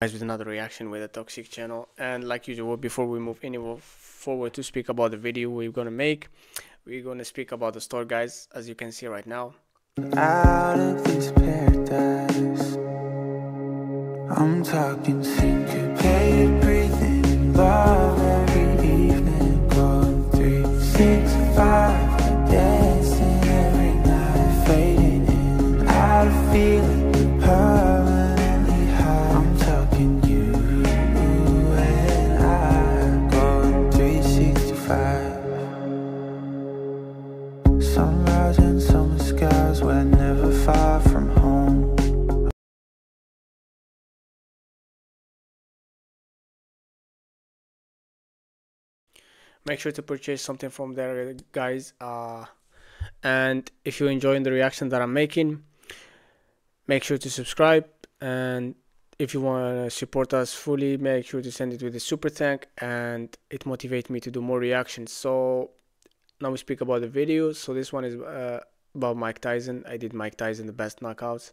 guys with another reaction with a toxic channel. And like usual before we move any forward to speak about the video we're gonna make we're gonna speak about the store guys as you can see right now. Out of this paradise I'm talking syncopated breathing love every evening. Going three six five make sure to purchase something from there guys. Uh, and if you're enjoying the reaction that i'm making make sure to subscribe. And if you want to support us fully make sure to send it with a super thank and it motivates me to do more reactions. So now we speak about the video. So this one is uh, about mike tyson. I did mike tyson the best knockouts.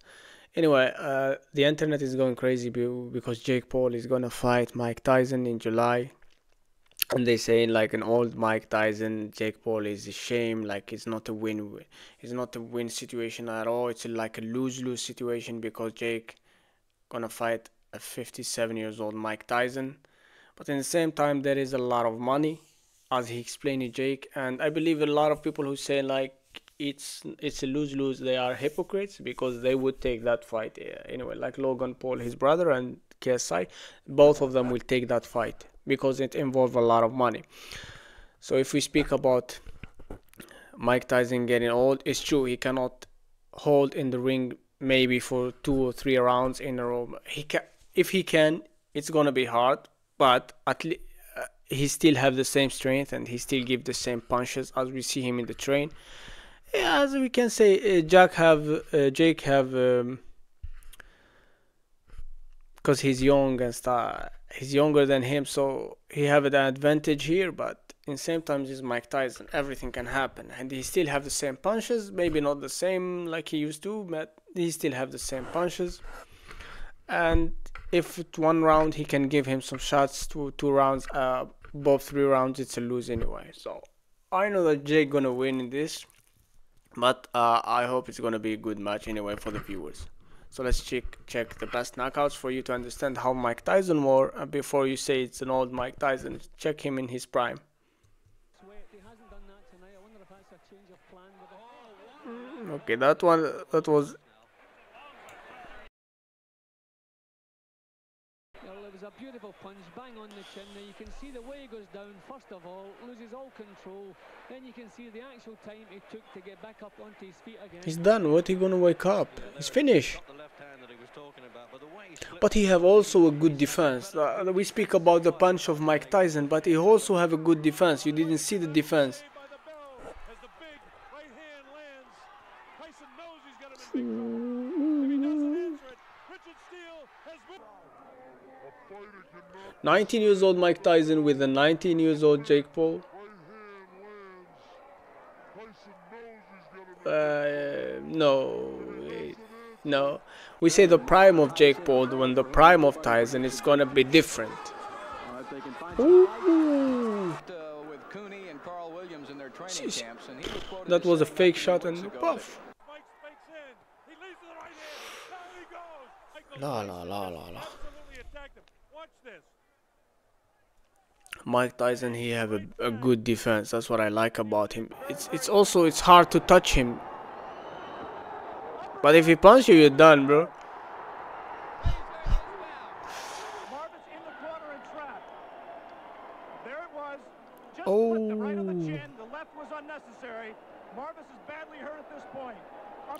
Anyway uh, the internet is going crazy because jake paul is gonna fight mike tyson in july and they say like an old Mike Tyson, Jake Paul is a shame. Like it's not a win. It's not a win situation at all. It's like a lose lose situation because Jake gonna fight a 57 years old Mike Tyson, but in the same time there is a lot of money, as he explained to Jake, and I believe a lot of people who say like it's it's a lose lose. They are hypocrites because they would take that fight eh, anyway. Like Logan Paul, his brother, and KSI, both of them will take that fight because it involves a lot of money. So if we speak about Mike Tyson getting old, it's true he cannot hold in the ring maybe for two or three rounds in a row. He can, if he can, it's gonna be hard, but at least uh, he still have the same strength and he still give the same punches as we see him in the train. As we can say, uh, Jack have uh, Jake have. Um, because he's young and stuff. He's younger than him, so he have an advantage here. But in same time, he's Mike Tyson. Everything can happen, and he still have the same punches. Maybe not the same like he used to, but he still have the same punches. And if it's one round he can give him some shots, two two rounds, uh, both three rounds, it's a lose anyway. So I know that Jake gonna win in this, but uh, I hope it's gonna be a good match anyway for the viewers. So let's check check the best knockouts for you to understand how Mike Tyson wore uh, before you say it's an old Mike Tyson. Check him in his prime. Okay, that one that was beautiful punch, bang on the chin. Now you can see the way he goes down, first of all, loses all control. Then you can see the actual time he took to get back up onto his feet again. He's done. What he gonna wake up? He's finished. But he have also a good defense. Uh, we speak about the punch of Mike Tyson, but he also have a good defense. You didn't see the defense. 19 years old Mike Tyson with a 19 years old Jake Paul. Uh, no, no. We say the prime of Jake Paul when the prime of Tyson is gonna be different. Ooh. That was a fake shot and puff. La la la la la. Mike Tyson he have a, a good defense. That's what I like about him. It's it's also it's hard to touch him. But if he punch you, you're done, bro. Oh.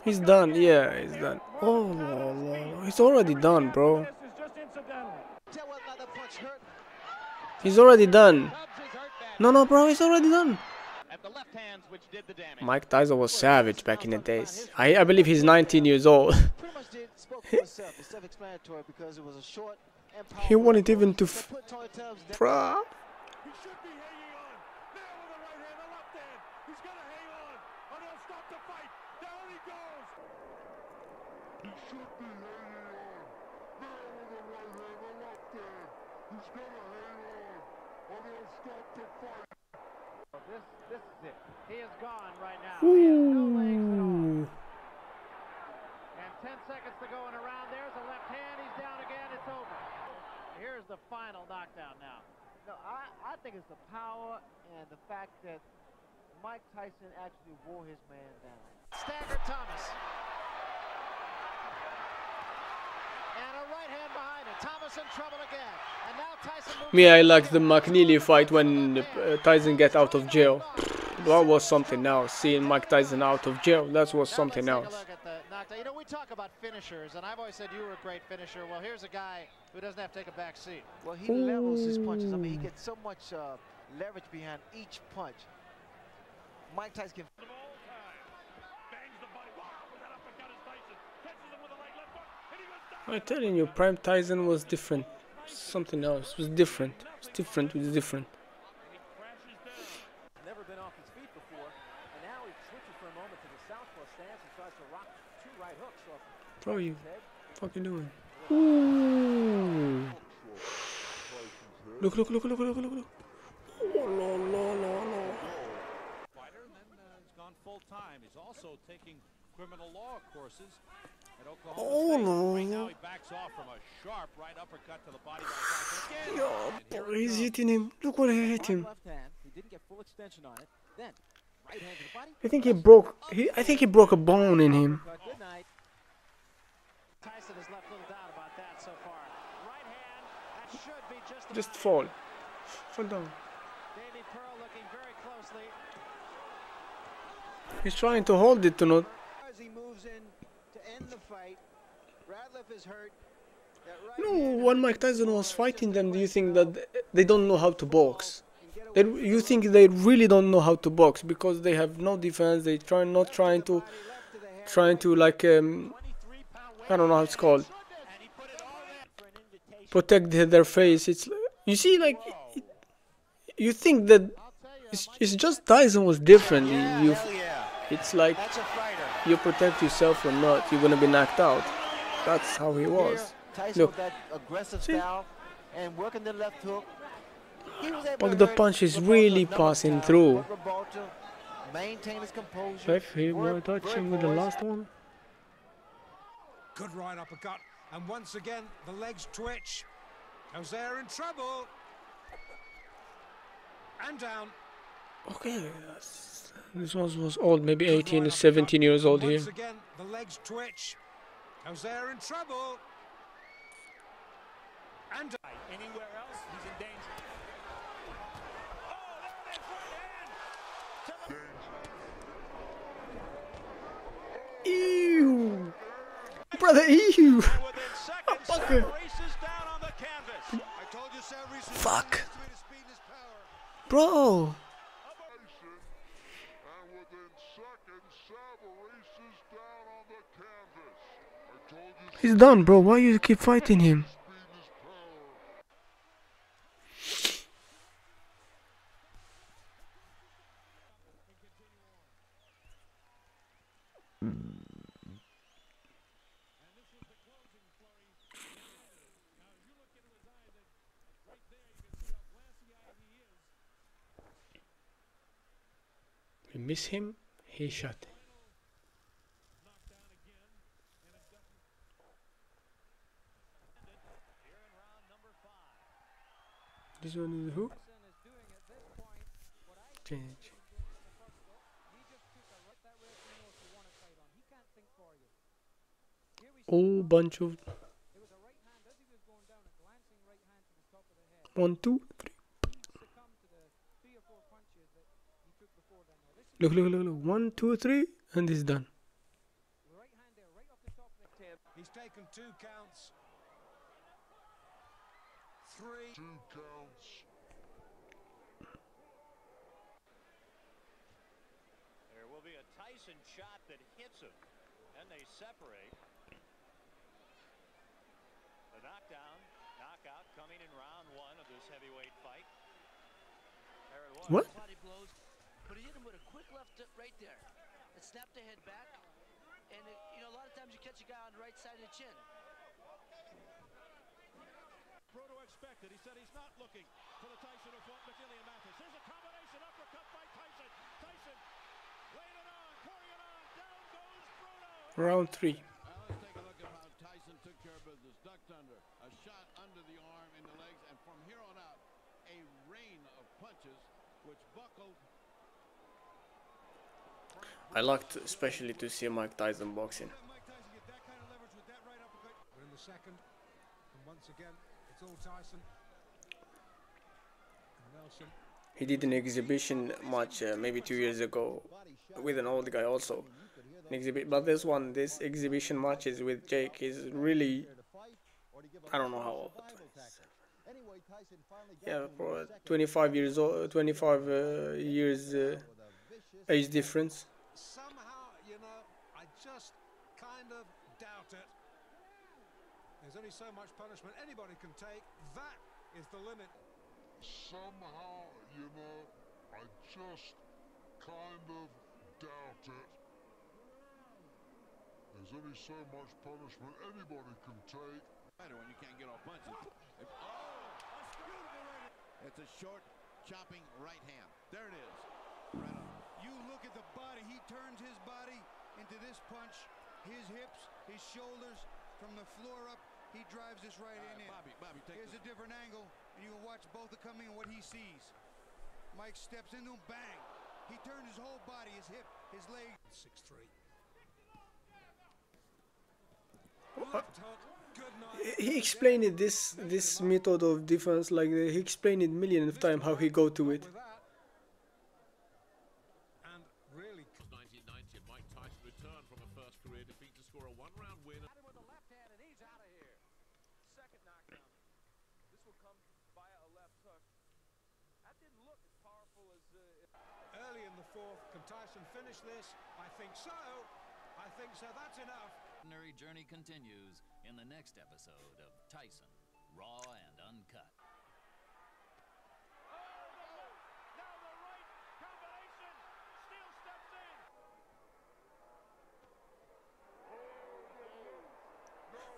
He's done, yeah, he's done. Oh, he's already done, bro. He's already done. No, no, bro, he's already done. Mike Tyson was savage back in the days. I, I believe he's 19 years old. he wanted even to. F Bro. This, this is it. He is gone right now. Ooh. No and 10 seconds to go and around. There's a left hand. He's down again. It's over. Here's the final knockdown now. No, I, I think it's the power and the fact that Mike Tyson actually wore his man down. Stagger Thomas. Me, I like the McNeeley fight when uh, Tyson get out of jail. That was something else. Seeing Mike Tyson out of jail, that was something else. a look at the knockdown. You know, we talk about finishers, and I've always said you were a great finisher. Well, here's a guy who doesn't have to take a back seat. Well, he levels his punches. I mean, he gets so much uh, leverage behind each punch. Mike Tyson can of all time. Bangs the body. Wow, with that uppercut is Tyson. Catches him with a right left hook, and he goes down. I'm telling you, Prime Tyson was different. Something else. It was different. It's different. It was different. He crashes down. never been off his feet before, and now he switches for a moment to the southpaw stance and tries to rock two right hooks off Bro, you his head. fucking doing? Ooh. Look, look, look, look, look, look, look. Oh, no, no, no, no. Fighter, and then uh, he's gone full time. He's also taking criminal law courses at Oklahoma Oh, no. Right now he backs off from a sharp right uppercut body by Tyson again. Yeah, And here bro, it he's hitting him. Look what he hit him. left hand. He didn't get full extension on it. Then, right hand to the body. I think he broke. He, I think he broke a bone in him. Cut. Good night. Tyson has left little doubt about that so far. Right hand, that should be just Just fall. Fall down. Davey Pearl looking very closely. He's trying to hold it to not. as he moves in to end the fight. Ratliff is hurt. Right No, when Mike Tyson was fighting them, do you think that they don't know how to box? They, you think they really don't know how to box because they have no defense. They try not trying to, trying to like um, I don't know how it's called, protect their, face. It's you see like it, you think that it's, it's just Tyson was different. You, you it's like That's a fighter. you protect yourself or not, you're gonna be knocked out. That's how he was. Tyson Look. with See? style the left hook. He was able But the punch is really a number of passing through. but Ribalta maintained his composure. Ref, he will worked touch him with the last one. Good right uppercut. And once again, the legs twitch. Ozair in trouble. And down. Okay, this one was old, maybe 18 or 17 years old here. Once again, the legs twitch. Ozair in trouble. And Anywhere else, he's in danger. Oh, there it is, right hand. The Ew! Brother, ew! within seconds, Fucker. Sam Reese Done, bro. Why you keep fighting him? We miss him, he shot. This one is who? Change. Whole bunch of one, two, three. Look, look, look, look. One, two, three, and it's done. he's taken two counts. Three. Two counts. There will be a Tyson shot that hits him. Then they separate. The knockdown, knockout coming in round one of this heavyweight fight. There it was. What? body blows, but he hit him with a quick left right there. It snapped the head back, and it, you know a lot of times you catch a guy on the right side of the chin. Expected. He said he's not looking for the Tyson of Fort Mathis. Here's a combination uppercut by Tyson. Tyson laying it on, pouring it on. Down goes Round three. Now let's take a look at how Tyson took care of business. Ducked under, a shot under the arm in the legs, and from here on out, a rain of punches which buckled I liked especially to see Mike Tyson boxing. We're in the second, and once again, it's all Tyson. And Nelson. He did an exhibition match uh, maybe two years ago with an old guy also. An exhibit, but this one, this exhibition match is with Jake is really, I don't know how old. Yeah, for 25 years old, 25 uh, years uh, age difference. Somehow, you know, I just kind of doubt it. There's only so much punishment anybody can take. That is the limit. Somehow, you know, I just kind of doubt it. There's only so much punishment anybody can take. Better when you can't get off punches. If- oh! It's a short, chopping right hand. There it is. Right on. You look at the body. He turns his body into this punch. His hips, his shoulders, from the floor up. He drives this right hand in. Bobby, Bobby, take Here's this. a different angle, and you can watch both are coming and what he sees. Mike steps into him, bang. He turned his whole body, his hip, his leg. 6-3. Left hook, good night. He explained this this method of defense like he explained it million of time how he go to it. And really 1990, Mike Tyson returned from a first career defeat to score a one-round win. Got him with the left hand, and he's out of here. Second knockdown. This will come via a left hook. That didn't look as powerful as. Uh, early in the fourth. Can Tyson finish this? I think so. I think so. That's enough. Ordinary journey continues in the next episode of Tyson, Raw and Uncut. Now the right combination. Steele steps in.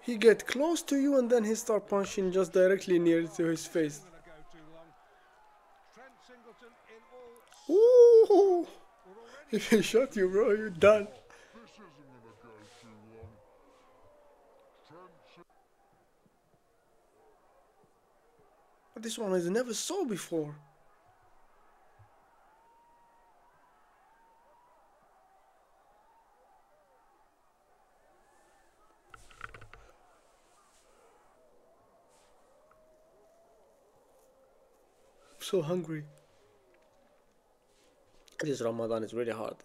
He get close to you and then he start punching just directly near to his face. Gonna go too long. Trent Singleton in all. Ooh! If he shot you, bro, you're done. This one I never saw before. I'm so hungry. This Ramadan is really hard.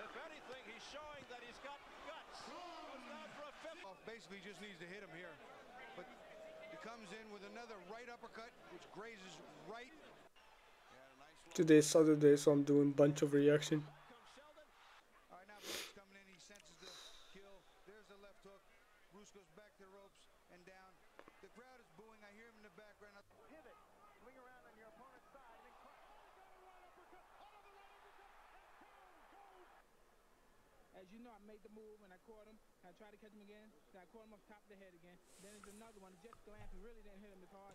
If anything, he's showing that he's got guts. Goes down for a fifth. Well, basically just needs to hit him here. But he comes in with another right uppercut, which grazes right. Today Saturday, so I'm doing bunch of reaction. All right, now Bruce coming in. He senses the kill. There's the left hook. Bruce goes back to the ropes and down. The crowd is booing. I hear him in the background. Pivot. Swing around on your opponent's side and then cut. As you know, I made the move and I caught him. I tried to catch him again. Then I caught him off top of the head again. Then there's another one. Just. Really didn't hit him as hard.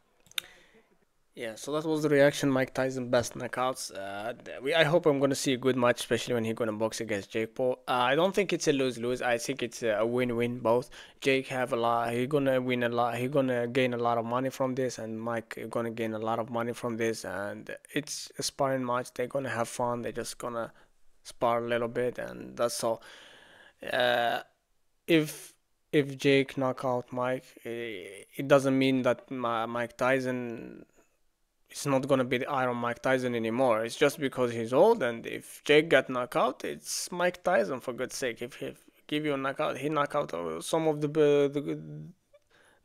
Yeah, so that was the reaction. Mike Tyson best knockouts. Uh, we, I hope I'm gonna see a good match, especially when he's gonna box against Jake Paul. Uh, I don't think it's a lose lose. I think it's a win-win both. Jake have a lot. He gonna win a lot. He gonna gain a lot of money from this, and Mike gonna gain a lot of money from this. And it's a sparring match. They're gonna have fun. They're just gonna spar a little bit, and that's all. Uh, if if Jake knock out Mike, eh, it doesn't mean that Mike Tyson is not gonna be the Iron Mike Tyson anymore. It's just because he's old, and if Jake got knocked out, it's Mike Tyson for God's sake. If he give you a knockout, he knock out uh, some of the the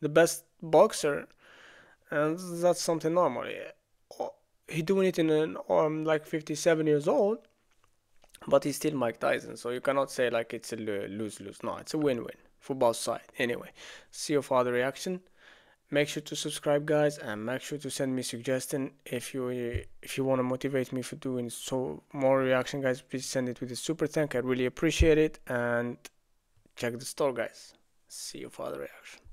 the best boxer, and that's something normal. Oh, He doing it in an um like 57 years old, but he's still Mike Tyson. So you cannot say like it's a lose lose. No, it's a win win for both sides. Anyway, see you for the reaction. Make sure to subscribe, guys, and make sure to send me suggestion if you if you want to motivate me for doing so more reaction, guys. Please send it with a super thank. I really appreciate it, and check the store, guys. See you for the reaction.